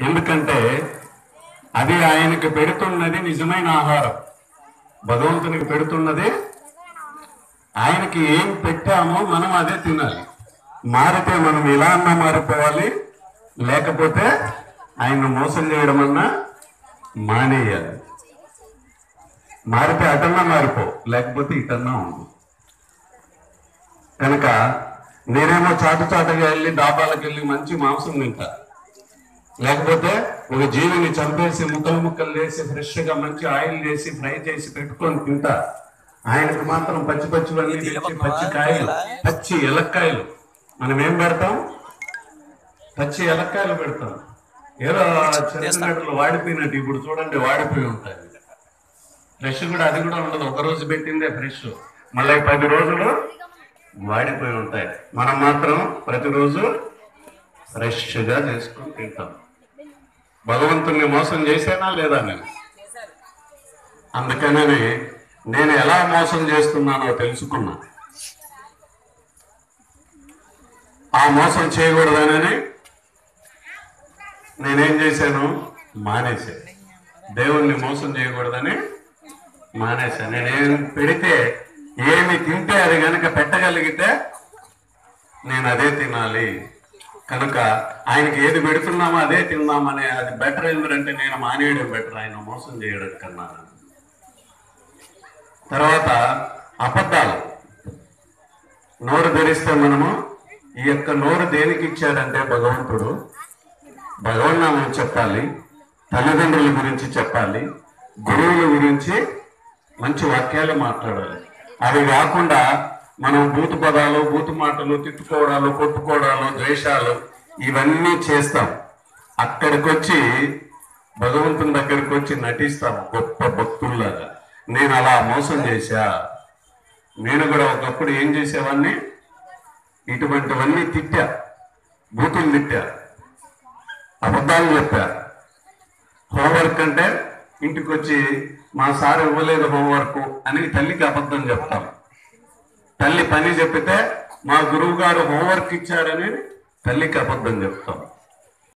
ఎందుకంటే అది ఆయనకి పెడుతున్నది నిజమైన ఆహారం. భగవంతునికి పెడుతున్నది ఆయనకి ఏం పెట్టామో మనం అదే తినాలి. మారితే మనం ఇలా అన్నా మారిపోవాలి. లేకపోతే ఆయన మోసం చేయడం అన్నా మానేయాలి. మారితే అటన్నా మారిపో లేకపోతే ఇటన్నా ఉండు. కనుక నేనేమో చాటు చాటుగా వెళ్ళి డాబాలకు వెళ్ళి మంచి మాంసం తింటా. లేకపోతే ఒక జీవిని చంపేసి ముక్కలు ముక్కలు వేసి ఫ్రెష్గా మంచి ఆయిల్ వేసి ఫ్రై చేసి పెట్టుకొని తింటా. ఆయనకు మాత్రం పచ్చి పచ్చివన్నీ తెచ్చి పచ్చి కాయలు పచ్చి ఎలక్కాయలు మనం ఏం పెడతాం? పచ్చి ఎలక్కాయలు పెడతాం. ఏదో చిన్నట్లు వాడిపోయినట్టు ఇప్పుడు చూడండి వాడిపోయి ఉంటాయి. ఫ్రెష్ కూడా అది కూడా ఉండదు. ఒక రోజు పెట్టిందే ఫ్రెష్. మళ్ళీ పది రోజులు వాడిపోయి ఉంటాయి. మనం మాత్రం ప్రతిరోజు ఫ్రెష్గా చేసుకొని తింటాం. భగవంతుణ్ణి మోసం చేసేనా లేదా నేను అందుకనే నేను ఎలా మోసం చేస్తున్నానో తెలుసుకున్నా. ఆ మోసం చేయకూడదనని నేనేం చేశాను? మానేశాను దేవుణ్ణి మోసం చేయకూడదని మానేశాను నేనేం పెడితే ఏమి తింటే అది కనుక పెట్టగలిగితే నేను అదే తినాలి. కనుక ఆయనకి ఏది పెడుతున్నామో అదే తిన్నామనే అది బెటర్ ఎందుకంటే నేను మానేయడం బెటర్ ఆయన మోసం చేయడం కన్నా. తర్వాత అబద్ధాలు. నోరు ధరిస్తే మనము ఈ యొక్క నోరు దేనికి ఇచ్చాడంటే భగవంతుడు? భగవన్నామం చెప్పాలి తల్లిదండ్రుల గురించి చెప్పాలి గురువుల గురించి మంచి వాక్యాలు మాట్లాడాలి. అవి కాకుండా మనం బూతు పదాలు బూతు మాటలు తిట్టుకోవడాలు కొట్టుకోవడాలు ద్వేషాలు ఇవన్నీ చేస్తాం. అక్కడికి వచ్చి భగవంతుని దగ్గరికి వచ్చి నటిస్తాం గొప్ప భక్తుల్లాగా. నేను అలా మోసం చేశా. నేను కూడా ఒకప్పుడు ఏం చేసేవాడిని ఇటువంటివన్నీ తిట్టా. బూతులు తిట్టా. అబద్ధాలు చెప్పా. హోంవర్క్ అంటే ఇంటికి వచ్చి మా సార్ ఇవ్వలేదు హోంవర్క్ అని తల్లికి అబద్ధం చెప్తాం. తల్లి పని చెప్పితే మా గురువు గారు హోంవర్క్ ఇచ్చారని తల్లికి అబద్ధం చెప్తాం.